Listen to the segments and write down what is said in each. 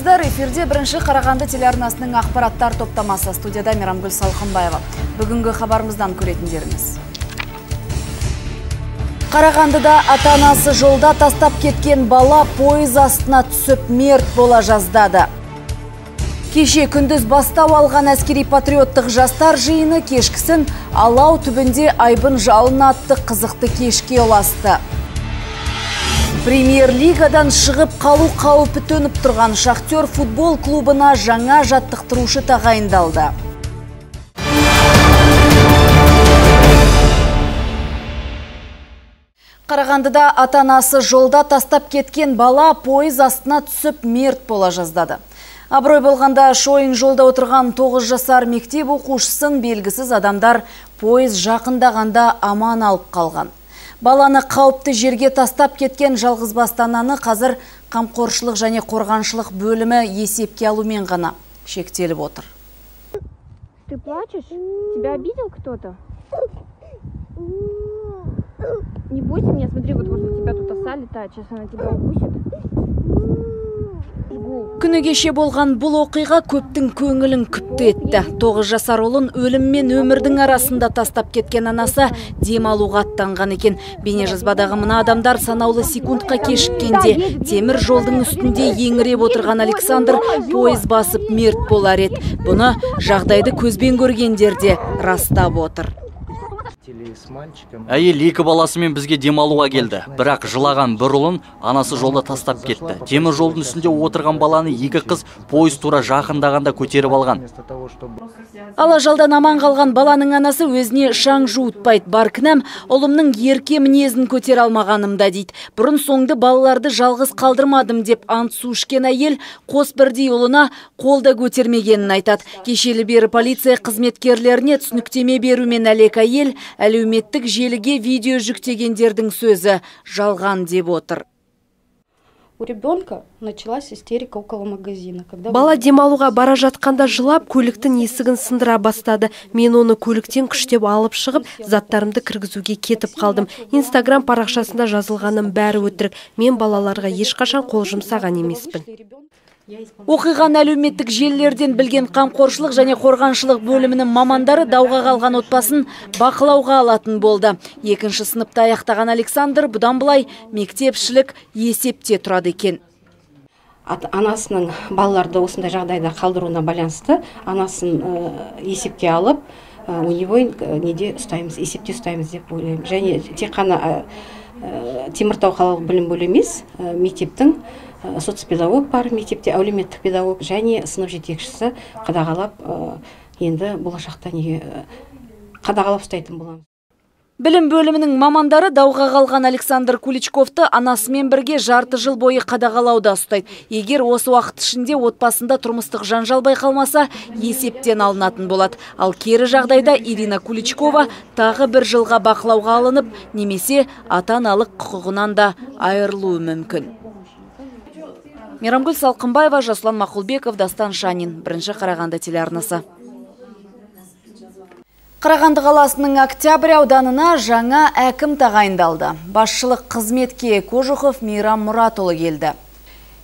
армысыздар эфирде бірінші қарағанды телеарнасының ақпараттар топтамасы студияда мейрамгүл салқынбаева бүгінгі хабарымыздан көретіндеріңіз Қарағандыда ата-анасы жолда тастап кеткен бала пойыз астына түсіп мерт бола жаздады. Кеше күндіз бастау алған әскери патриоттық жастар жиыны кешкісін Алау түбінде айбын жалын атты қызықты кешке ұласты. Премьер-лигадан шығып қалу қауіпі төніп тұрған Шахтер футбол клубына жаңа жаттықтырушы тағайындалды. Қарағандыда ата-анасы жолда тастап кеткен бала пойыз астына түсіп мерт бола жаздады. Абырой болғанда шойын жолда отырған 9 жасар мектеп оқушысын белгісіз адамдар пойыз жақындағанда аман алып қалған. Баланы қауіпті жерге тастап кеткен жалғыз ананы қазір қамқоршылық және қорғаншылық бөлімі есепке алумен ғана шектеліп отыр. Ты плачешь? Тебя обидел кто-то? Не бойся меня, смотри, вот возле тебя тут оса летает, сейчас она тебя укусит. Күні кеше болған бұл оқиға көптің көңілін күпті етті. 9 жасар ұлын өлім мен өмірдің арасында тастап кеткен анасы демалуға аттанған екен. Бейне жазбадағы мына адамдар санаулы секундқа кешіккенде темір жолдың үстінде еңіреп отырған Александр пойыз басып мерт болар еді. Бұны жағдайды көзбен көргендер де растап отыр әйел екі баласымен бізге демалуға келді. бірақ жылаған бір ұлын анасы жолда тастап кетті. темір жолдың үстінде отырған баланы екі қыз пойыз тура жақындағанда көтеріп алған. Ала жалдан аман қалған баланың анасы өзіне шаң жуытпайды бар кінәм ұлымның ерке мінезін көтере алмағанымда дейді. Бұрын соңды балаларды жалғыз қалдырмадым деп ант су ішкен әйел қос бірдей ұлына қолда көтермегенін айтады. Кешелі бері полиция қызметкерлеріне түсініктеме берумен әлек әйел әлеуметтік желіге видео жүктегендердің сөзі жалған деп отыр у ребенка началась истерика около магазина. Когда Бала демалуға бара жатқанда жылап, көліктің есігін сындыра бастады. Мен оны көліктен күштеп алып шығып, заттарымды кіргізуге кетіп қалдым. Инстаграм парақшасында жазылғаным бәрі өтірік. Мен балаларға ешқашан қол жұмсаған емеспін. Оқиған әлеуметтік желілерден білген қамқоршылық және қорғаншылық бөлімінің мамандары дауға қалған отбасын бақылауға алатын болды. Екінші сыныпта аяқтаған Александр бұдан былай мектепшілік есепте тұрады екен. Анасының балаларды осындай жағдайда қалдыруына байланысты анасын есепке алып, у него неде ұстаймыз, есепте ұстаймыз деп ойлаймын. Және тек қана Теміртау қалалық білім бөлімі емес, мектептің соцпедагог бар мектепте әлеуметтік педагог және сынып жетекшісі қадағалап енді болашақта неге қадағалап ұстайтын боламыз Білім бөлімінің мамандары дауға қалған Александр Куличковты анасымен бірге жарты жыл бойы қадағалауда ұстайды. Егер осы уақыт ішінде отбасында тұрмыстық жанжал байқалмаса, есептен алынатын болады. Ал кері жағдайда Ирина Куличкова тағы бір жылға бақылауға алынып, немесе ата-аналық құқығынан да айырылуы мүмкін. Мейрамгүл Салқынбаева, Жаслан Мақұлбеков, Дастан Шанин, бірінші Қарағанды телеарнасы. Қарағанды қаласының октябрь ауданына жаңа әкім тағайындалды. Басшылық қызметке Кожухов Мейрам Мұратұлы келді.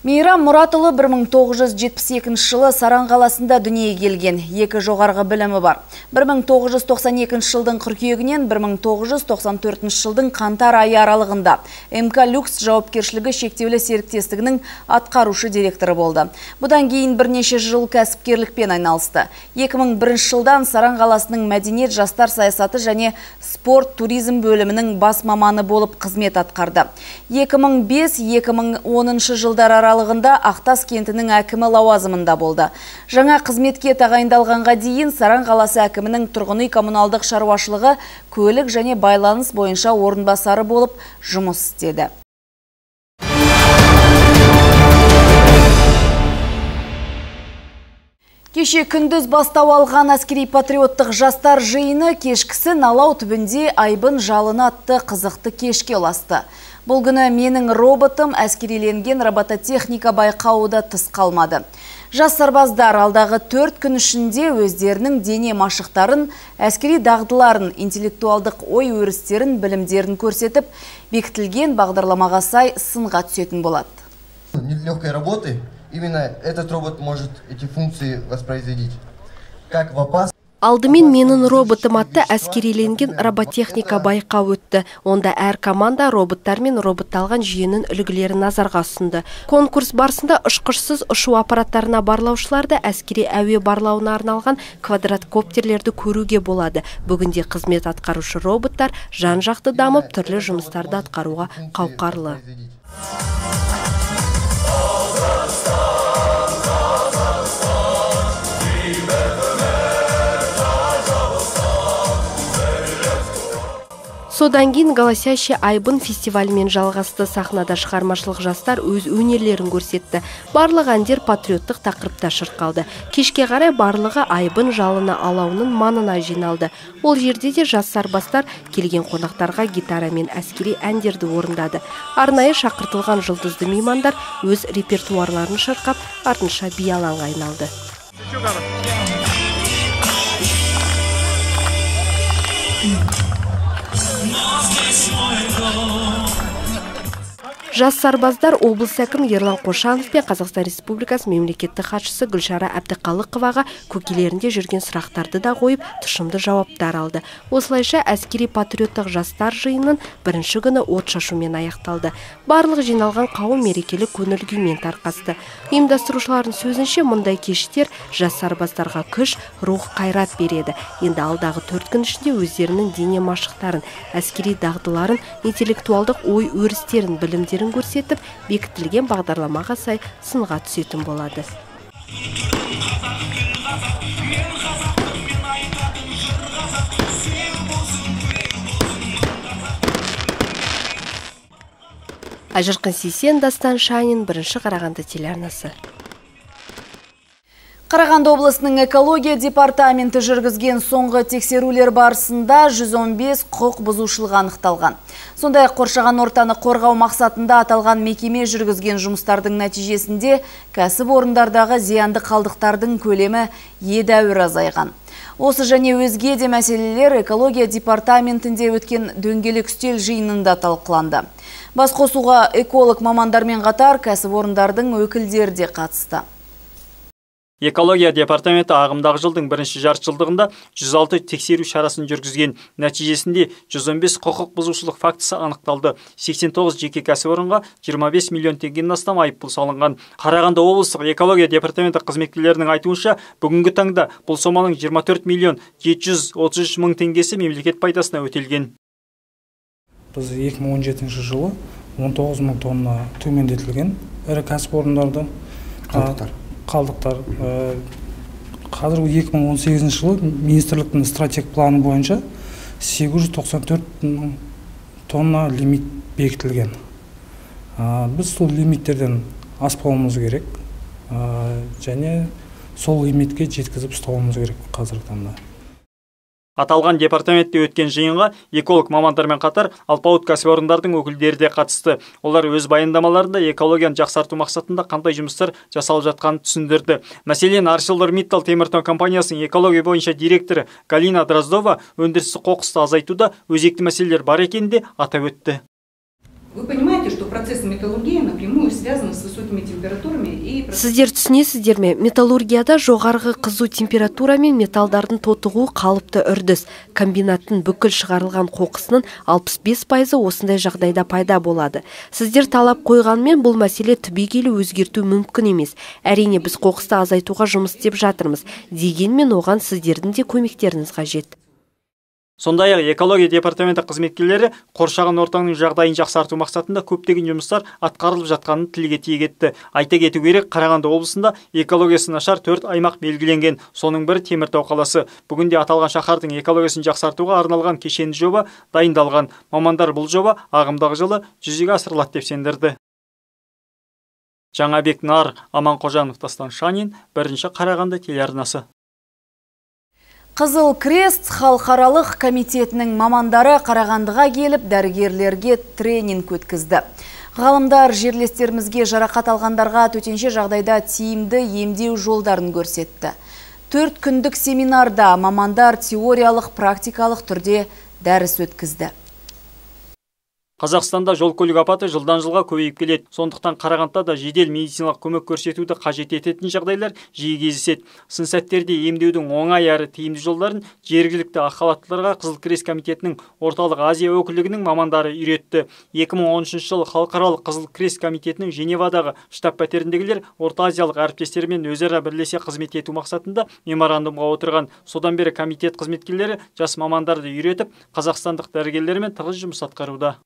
Мейрам Мұратұлы 1972 жылы Саран қаласында дүние келген. Екі жоғарғы білімі бар. 1992 жылдың қыркүйегінен 1994 жылдың қантар айы аралығында МК Люкс жауапкершілігі шектеулі серіктестігінің атқарушы директоры болды. Бұдан кейін бірнеше жыл кәсіпкерлікпен айналысты. 2001 жылдан Саран қаласының мәдениет жастар саясаты және спорт туризм бөлімінің бас маманы болып қызмет атқарды. 2005-2010 жылдар аралығында аралығында Ақтас кентінің әкімі лауазымында болды. Жаңа қызметке тағайындалғанға дейін Саран қаласы әкімінің тұрғын үй коммуналдық шаруашылығы көлік және байланыс бойынша орынбасары болып жұмыс істеді. Кеше күндіз бастау алған әскери патриоттық жастар жиыны кешкісі Налау түбінде айбын жалыны атты қызықты кешке ұласты. Бұл күні менің роботым әскериленген робототехника байқауы тыс қалмады. Жас сарбаздар алдағы төрт күн ішінде өздерінің дене машықтарын, әскери дағдыларын, интеллектуалдық ой өрістерін, білімдерін көрсетіп, бекітілген бағдарламаға сай сынға түсетін болады. Легкой работы именно этот робот может эти функции воспроизводить. Как в опасном Алдымен менің роботым атты әскериленген роботехника байқау өтті. Онда әр команда роботтар мен роботталған жүйенің үлгілерін назарға ұсынды. Конкурс барысында ұшқышсыз ұшу аппараттарына барлаушыларды әскери әуе барлауына арналған квадроткоптерлерді көруге болады. Бүгінде қызмет атқарушы роботтар жан жақты дамып түрлі жұмыстарды атқаруға қауқарлы. Содан кейін голосящий айбын фестивалімен жалғасты. Сахнада шығармашылық жастар өз өнерлерін көрсетті. Барлық әндер патриоттық тақырыпта шырқалды. Кешке қарай барлығы айбын жалыны алауының маңына жиналды. Ол жерде де жас сарбастар келген қонақтарға гитара мен әскери әндерді орындады. Арнайы шақыртылған жұлдызды меймандар өз репертуарларын шырқап артынша би алаңға айналды жас сарбаздар облыс әкімі ерлан қошанов пен қазақстан республикасы мемлекеттік хатшысы гүлшара әбдіқалықоваға көкелерінде жүрген сұрақтарды да қойып тұшымды жауаптар алды. Осылайша әскери патриоттық жастар жиынының бірінші күні от шашумен аяқталды. Барлық жиналған қауым мерекелік көңіл күймен тарқасты. Ұйымдастырушылардың сөзінше мұндай кештер жас сарбаздарға күш рух қайрат береді. Енді алдағы төрт күн ішінде өздерінің дене машықтарын әскери дағдыларын интеллектуалдық ой өрістерін білімдерін көрсетіп бекітілген бағдарламаға сай сынға түсетін болады. Айжарқын сейсен дастан шанин бірінші қарағанды телеарнасы. Қарағанды облысының экология департаменті жүргізген соңғы тексерулер барысында 115 құқ бұзушылық анықталған. Сондай қоршаған ортаны қорғау мақсатында аталған мекеме жүргізген жұмыстардың нәтижесінде кәсіп орындардағы зиянды қалдықтардың көлемі едәуір азайған. Осы және өзге де мәселелер экология департаментінде өткен дөңгелек үстел жиынында талқыланды. Басқосуға эколог мамандармен қатар кәсіп орындардың өкілдері де қатысты. Экология департаменті ағымдағы жылдың бірінші жартыжылдығында 106 тексеру шарасын жүргізген. Нәтижесінде 115 құқық бұзушылық фактісі анықталды. 89 жеке кәсіпорынға 25 миллион теңгеден астам айыппұл салынған. Қарағанды облыстық экология департаменті қызметкерлерінің айтуынша бүгінгі таңда бұл соманың 24 миллион 733 мың теңгесі мемлекет пайдасына өтелген. Біз 2017 жылы 19 мың тонна төмендетілген ірі кәсіпорындарды қалдықтар қалдықтар қазір 2018 жылы министрліктің стратег планы бойынша 894 мың тонна лимит бекітілген. Біз сол лимиттерден аспауымыз керек және сол лимитке жеткізіп ұстауымыз керек қазіргі таңда. Аталған департаментте өткен жиынға эколог мамандармен қатар алпауыт кәсіпорындардың өкілдері де қатысты. Олар өз баяндамаларында экологияны жақсарту мақсатында қандай жұмыстар жасалып жатқанын түсіндірді. Мәселен арселормиттал теміртау компаниясының экология бойынша директоры галина дроздова өндірістік қоқысты азайтуда өзекті мәселелер бар екенін де атап өтті. Напрямую с высокими температурами и... Сіздер түсінесіздер ме? Металлургияда жоғарғы қызу температура мен металдардың тотығу қалыпты үрдіс. Комбинаттың бүкіл шығарылған қоқысының 65 пайызы осындай жағдайда пайда болады. Сіздер талап қойғанмен бұл мәселе түбегейлі өзгерту мүмкін емес. Әрине біз қоқысты азайтуға жұмыс істеп жатырмыз. Дегенмен оған сіздердің де көмектеріңіз қажет. Сондай ақ экология департаменті қызметкерлері қоршаған ортаның жағдайын жақсарту мақсатында көптеген жұмыстар атқарылып жатқанын тілге тиек етті. Айта кету керек қарағанды облысында экологиясы нашар төрт аймақ белгіленген. Соның бірі теміртау қаласы. Бүгінде аталған шаһардың экологиясын жақсартуға арналған кешенді жоба дайындалған. Мамандар бұл жоба ағымдағы жылы жүзеге асырылады деп сендірді. Жаңабек нар аманқожанов дастан шанин бірінші қарағанды телеарнасы. Қызыл Крест халықаралық комитетінің мамандары Қарағандыға келіп дәрігерлерге тренинг өткізді. Ғалымдар жерлестерімізге жарақат алғандарға төтенше жағдайда тиімді емдеу жолдарын көрсетті. Төрт күндік семинарда мамандар теориялық практикалық түрде дәріс өткізді. Қазақстанда жол көлік апаты жылдан жылға көбейіп келеді. Сондықтан қарағандыда да жедел медициналық көмек көрсетуді қажет ететін жағдайлар жиі кездеседі. Сын сәттерде емдеудің оңай әрі тиімді жолдарын жергілікті ақ халаттыларға қызыл крест комитетінің орталық азия өкілдігінің мамандары үйретті. 2013 жылы халықаралық қызыл крест комитетінің женевадағы штаб пәтеріндегілер орта азиялық әріптестерімен өзара бірлесе қызмет ету мақсатында меморандумға отырған. Содан бері комитет қызметкерлері жас мамандарды үйретіп қазақстандық дәрігерлермен тығыз жұмыс атқаруда.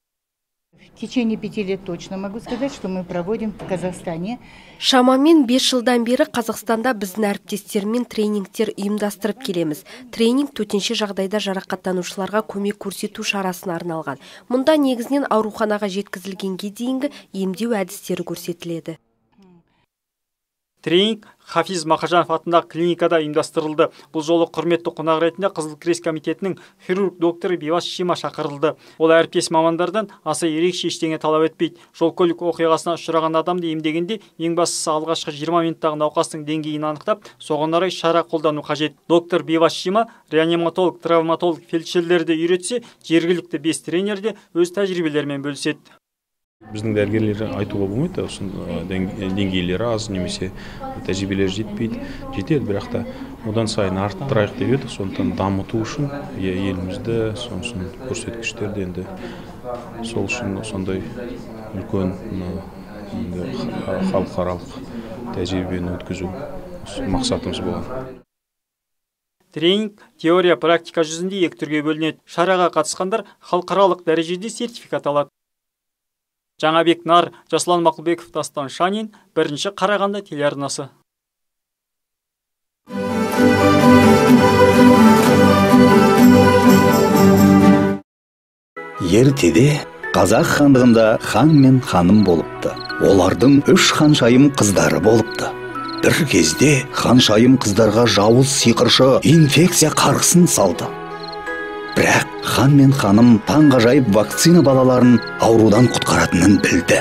В течение пяти лет точно могу сказать, что мы проводим в Казахстане. Шамамен 5 жылдан бері Қазақстанда біздің әріптестермен тренингтер ұйымдастырып келеміз. Тренинг төтенше жағдайда жарақаттанушыларға көмек көрсету шарасына арналған. Мұнда негізінен ауруханаға жеткізілгенге дейінгі емдеу әдістері көрсетіледі. Тренинг хафиз мақажанов атындағы клиникада ұйымдастырылды. Бұл жолы құрметті қонақ ретінде қызыл крест комитетінің хирург докторы биваш шима шақырылды. Ол әріптес мамандардан аса ерекше ештеңе талап етпейді. Жол көлік оқиғасына ұшыраған адамды емдегенде ең бастысы алғашқы 20 минуттағы науқастың деңгейін анықтап соған орай шара қолдану қажет. Доктор биваш шима реаниматолог травматолог фельдшерлерді үйретсе жергілікті бес тренер де өз тәжірибелерімен бөліседі. Біздің дәрігерлер айтуға болмайды деңгейлері аз немесе тәжірибелері жетпейді жетеді. Бірақ та одан сайын арттырайық деп едік сондықтан дамыту үшін елімізді сосын көрсеткіштерді енді сол үшін сондай үлкен халықаралық тәжірибені өткізу мақсатымыз болған. Тренинг теория практика жүзінде екі түрге бөлінеді. Шараға қатысқандар халықаралық дәрежеде сертификат алады. Жаңабек нар жасұлан мақұлбеков дастан шанин бірінші қарағанды телеарнасы. Ертеде қазақ хандығында хан мен ханым болыпты. Олардың үш ханшайым қыздары болыпты. Бір кезде ханшайым қыздарға жауыз сиқыршы инфекция қарғысын салды. Бірақ хан мен ханым таңғажайып вакцина балаларын аурудан құтқаратынын білді.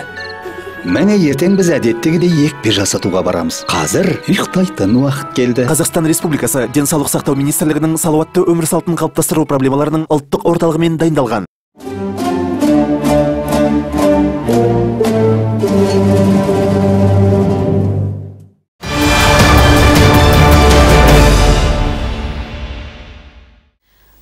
Міне ертең біз әдеттегідей екпе жасатуға барамыз. Қазір ұйықтайтын уақыт келді. Қазақстан республикасы денсаулық сақтау министрлігінің салауатты өмір салтын қалыптастыру проблемаларының ұлттық орталығымен дайындалған.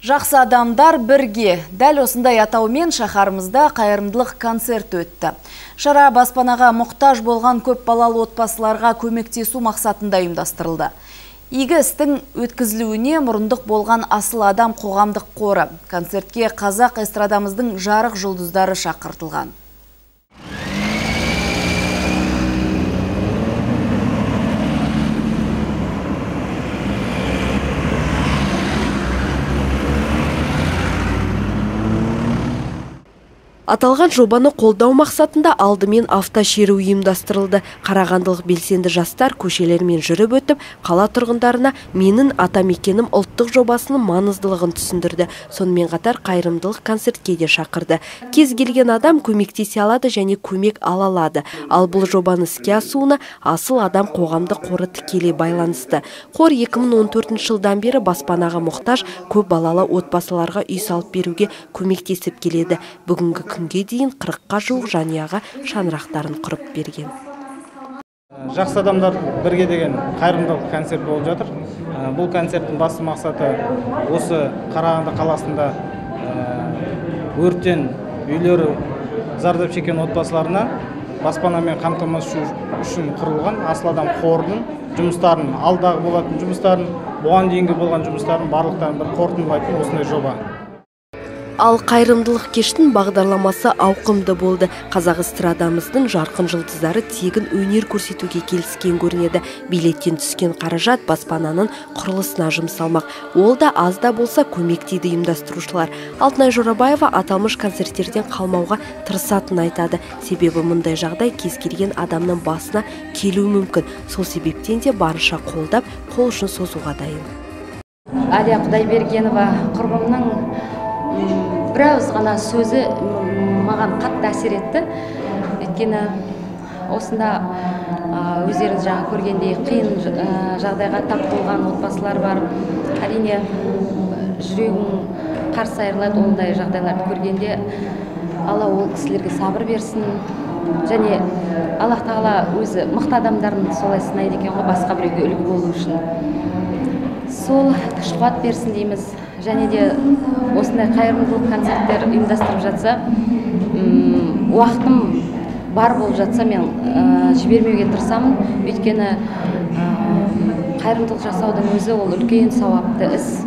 Жақсы адамдар бірге. Дәл осындай атаумен шаһарымызда қайырымдылық концерт өтті. Шара баспанаға мұқтаж болған көп балалы отбасыларға көмектесу мақсатында ұйымдастырылды. Игі істің өткізілуіне мұрындық болған асыл адам қоғамдық қоры. Концертке қазақ эстрадамыздың жарық жұлдыздары шақыртылған. Аталған жобаны қолдау мақсатында алдымен автошеру ұйымдастырылды. Қарағандылық белсенді жастар көшелермен жүріп өтіп, қала тұрғындарына менің атамекенім ұлттық жобасының маңыздылығын түсіндірді. Сонымен қатар қайырымдылық концертке де шақырды. Кез келген адам көмектесе алады және көмек ала алады. Ал бұл жобаны іске асуына асыл адам қоғамдық қоры тікелей байланысты. Қор 2014 жылдан бері баспанаға мұқтаж көп балалы отбасыларға үй салып беруге көмектесіп келеді. Бүгінгі күнге дейін қырыққа жуық жанұяға шаңырақтарын құрып берген. Жақсы адамдар бірге деген қайырымдылық концерт болып жатыр. Бұл концерттің басты мақсаты осы қарағанды қаласында өрттен үйлері зардап шеккен отбасыларына баспанамен қамтамасыз үшін құрылған асыл адам қорының жұмыстарын алдағы болатын жұмыстарын бұған дейінгі болған жұмыстарын барлықтарын бір қорытындылайтын осындай жоба. Ал қайырымдылық кештің бағдарламасы ауқымды болды. Қазақ эстрадамыздың жарқын жұлдыздары тегін өнер көрсетуге келіскен көрінеді. Билеттен түскен қаражат баспананың құрылысына жұмсалмақ. Ол да аз да болса көмек дейді ұйымдастырушылар. Алтынай Жорабаева аталмыш концерттерден қалмауға тырысатынын айтады. Себебі мұндай жағдай кез келген адамның басына келуі мүмкін. Сол себептен де барынша қолдап, қол ұшын созуға дайын. Әлия Құдайбергенова құрбымның бірауыз ғана сөзі маған қатты әсер етті. Өйткені осында өздеріңіз жаңа көргендей қиын жағдайға тап болған отбасылар бар. Әрине жүрегің қарс айырылады ондай жағдайларды көргенде. Алла ол кісілерге сабыр берсін. Және аллах тағала өзі мықты адамдарын солай сынайды екен ғой басқа біреуге үлгі болу үшін. Сол күш қуат берсін дейміз. Және де осындай қайырымдылық концерттер ұйымдастырып жатса уақытым бар болып жатса мен ә, жібермеуге тырысамын. Өйткені ә, қайырымдылық жасаудың өзі ол үлкен сауапты іс.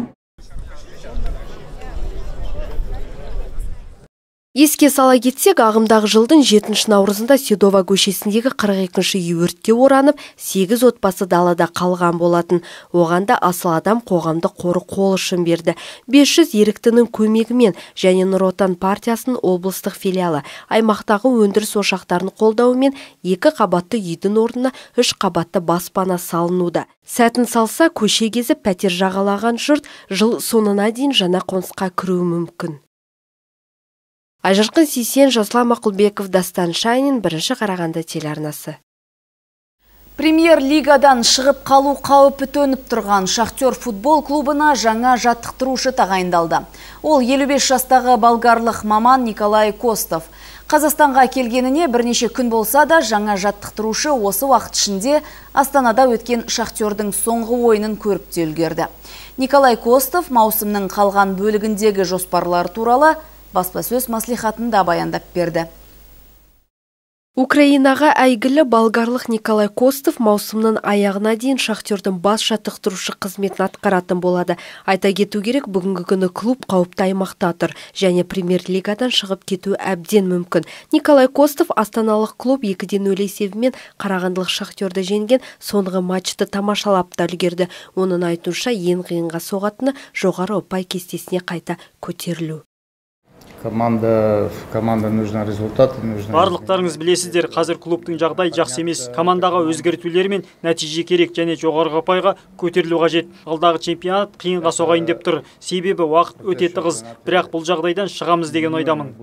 Еске сала кетсек, ағымдағы жылдың 7 наурызында Седова көшесіндегі 42-ші үй өртке оранып, 8 отбасы далада қалған болатын. Оған да асыл адам қоғамдық қоры қол ұшын берді. 500 еріктінің көмегімен және Нұр Отан партиясының облыстық филиалы аймақтағы өндіріс ошақтарын қолдауымен екі қабатты үйдің орнына үш қабатты баспана салынуда. Сәтін салса көше кезіп пәтер жағалаған жұрт жыл соңына дейін жаңа қонысқа кіруі мүмкін. Айжарқын Сейсен, Жаслан Мақұлбеков, Дастан Шайнин, бірінші Қарағанды телеарнасы. Премьер лигадан шығып қалу қауіпі төніп тұрған Шахтер футбол клубына жаңа жаттықтырушы тағайындалды. Ол 55 жастағы болгарлық маман Николай Костов. Қазақстанға келгеніне бірнеше күн болса да жаңа жаттықтырушы осы уақыт ішінде Астанада өткен Шахтердің соңғы ойынын көріп те үлгерді. Николай Костов маусымның қалған бөлігіндегі жоспарлар туралы баспасөз маслихатында баяндап берді. Украинаға әйгілі болгарлық Николай Костов маусымның аяғына дейін шахтердің бас жаттықтырушы қызметін атқаратын болады. Айта кету керек, бүгінгі күні клуб қауіпті аймақта тұр және премьер-лигадан шығып кету әбден мүмкін. Николай Костов астаналық клуб 2-ден өл есебімен қарағандылық шахтерді жеңген соңғы матчты тамашалап та үлгерді. Оның айтуынша ең қиынға соғатыны жоғары ұпай кестесіне қайта көтерілу команда команда нужна результаты барлықтарыңыз білесіздер қазір клубтың жағдайы жақсы емес. Командаға өзгертулер мен нәтиже керек және жоғарғы ұпайға көтерілу қажет. Алдағы чемпионат қиынға соғайын деп тұр. Себебі уақыт өте тығыз. бірақ бұл жағдайдан шығамыз деген ойдамын.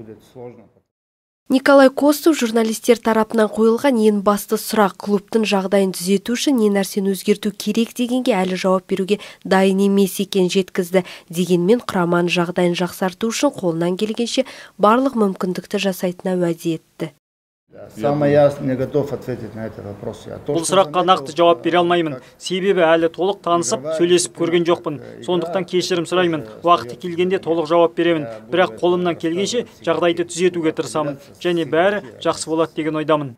Николай Костов журналистер тарапынан қойылған ең басты сұрақ клубтың жағдайын түзету үшін не нәрсені өзгерту керек дегенге әлі жауап беруге дайын емес екен жеткізді. Дегенмен құраманың жағдайын жақсарту үшін қолынан келгенше барлық мүмкіндікті жасайтынына уәде етті. Самое я не готов ответить на этот вопрос. Я бұл сұраққа нақты жауап бере алмаймын. себебі әлі толық танысып сөйлесіп көрген жоқпын. сондықтан кешірім сұраймын. уақыты келгенде толық жауап беремін. Бірақ қолымнан келгенше жағдайды түзетуге тырысамын. Және бәрі жақсы болады деген ойдамын.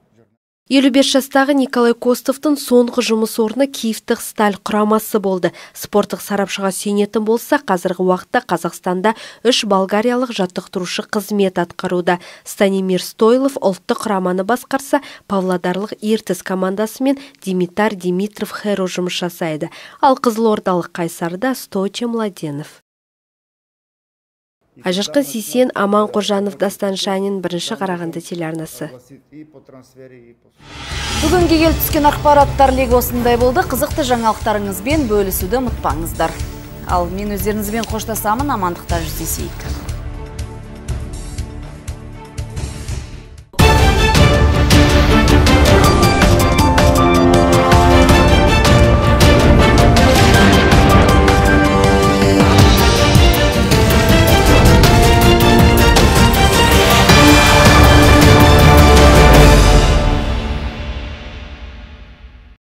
55 жастағы Николай Костовтың соңғы жұмыс орны Киевтік сталь құрамасы болды. Спорттық сарапшыға сүйенетін болса, қазіргі уақытта Қазақстанда үш болгариялық жаттықтырушы қызмет атқаруда. Станимир Стойлов ұлттық құраманы басқарса, Павлодарлық Ертіс командасы мен Димитар Димитров Херо жұмыс жасайды. Ал Қызылордалық Қайсарда Стойче Младенов. Ажырқын Сейсен, Аман Қожанов, Дастан Шанин, бірінші Қарағанды телеарнасы. Бүгінге келіп түскен ақпараттар легі осындай болды. Қызықты жаңалықтарыңызбен бөлісуді ұмытпаңыздар. Ал мен өздеріңізбен қоштасамын, амандықта жүздесейік.